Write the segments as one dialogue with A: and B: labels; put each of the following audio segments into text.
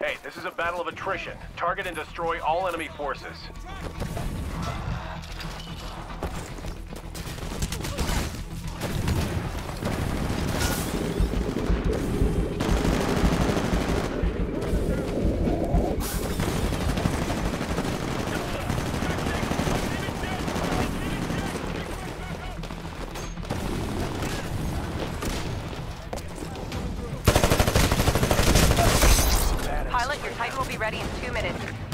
A: Hey, this is a battle of attrition. Target and destroy all enemy forces.
B: Ready in two minutes.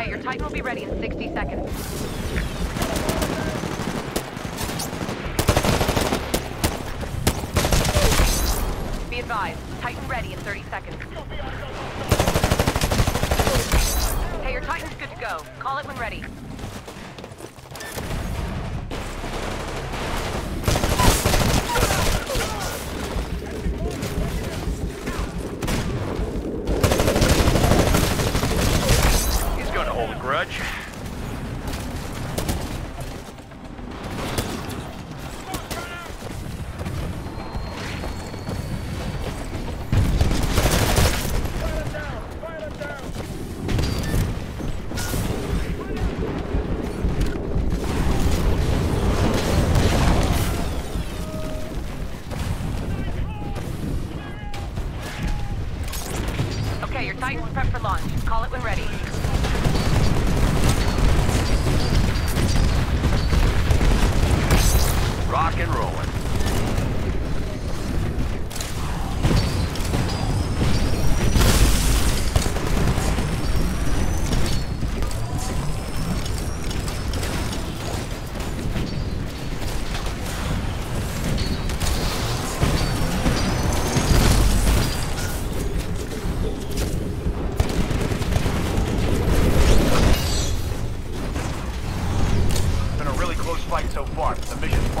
B: Hey, your Titan will be ready in 60 seconds. Be advised, Titan ready in 30 seconds. Hey, your Titan's good to go. Call it when ready.
A: Hold a grudge.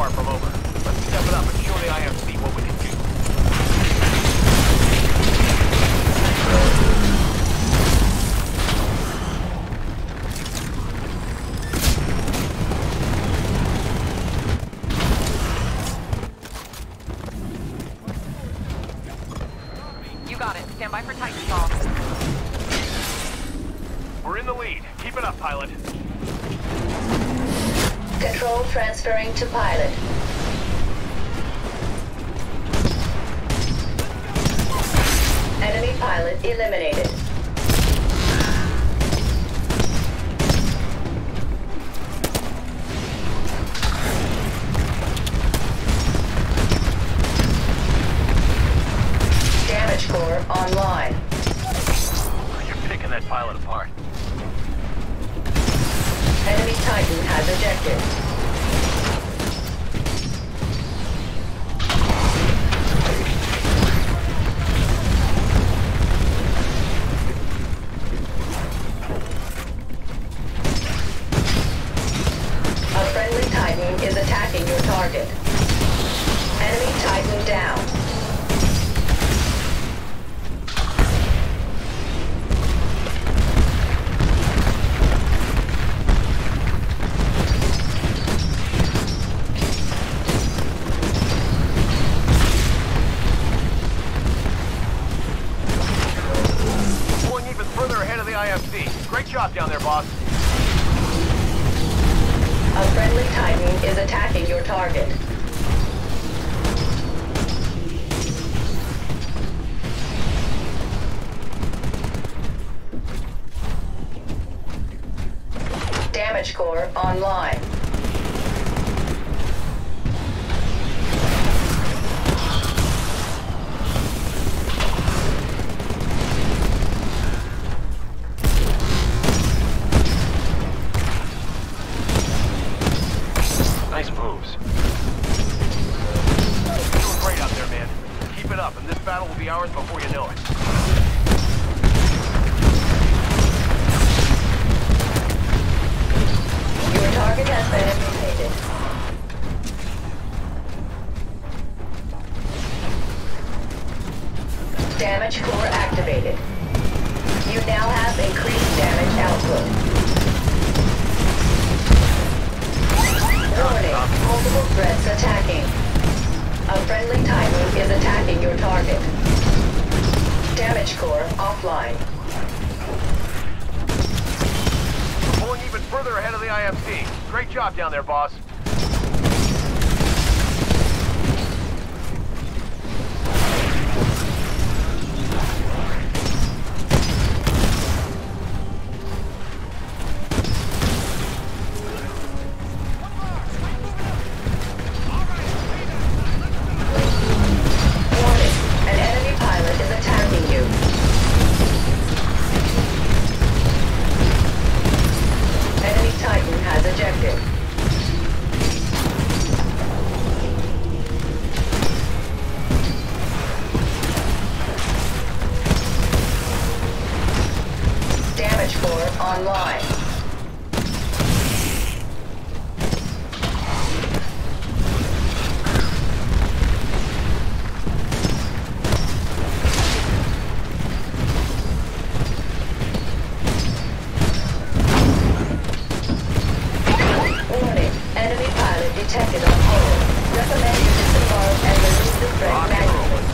A: Far from over. Let's step it up and show the IMC what we can do.
B: You got it. Stand by for Titan call.
A: We're in the lead. Keep it up, pilot.
C: Control transferring to pilot. Enemy pilot eliminated. Damage core online.
A: You're picking that pilot apart.
C: Enemy Titan has ejected.
A: IMC. Great job down there, boss.
C: A friendly Titan is attacking your target. Damage core online.
A: hours before you know it.
C: Your target has been implicated. Damage core activated. You now have increased damage output. Warning, multiple threats attacking. A friendly Titan is attacking your target. Damage core offline.
A: Pulling even further ahead of the IMC. Great job down there, boss.
C: Online. Warning, enemy pilot detected on hold. Recommend you disembark and remove the threat manually.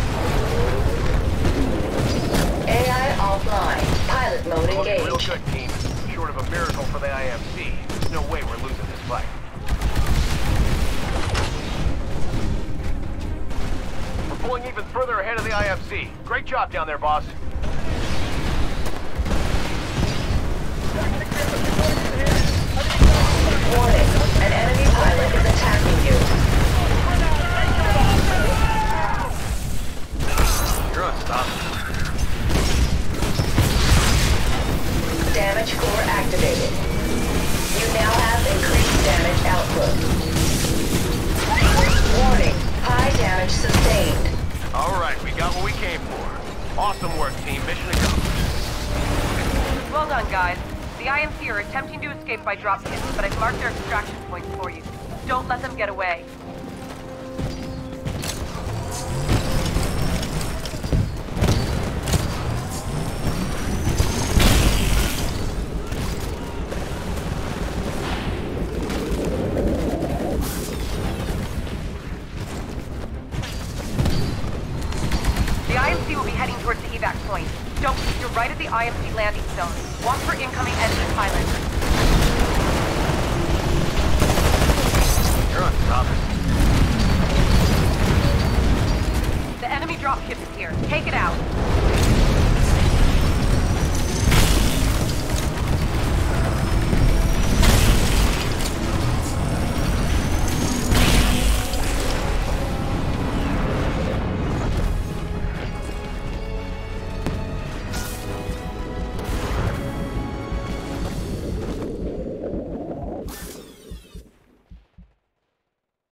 C: AI offline. Pilot mode engaged.
A: Short of a miracle for the IMC, there's no way we're losing this fight. We're pulling even further ahead of the IMC. Great job down there, boss.
C: Damage core activated. You now have increased damage output. Warning, high damage sustained.
A: All right, we got what we came for. Awesome work, team. Mission accomplished.
B: Well done, guys. The IMC are attempting to escape by dropship, but I've marked their extraction points for you. Don't let them get away. Heading towards the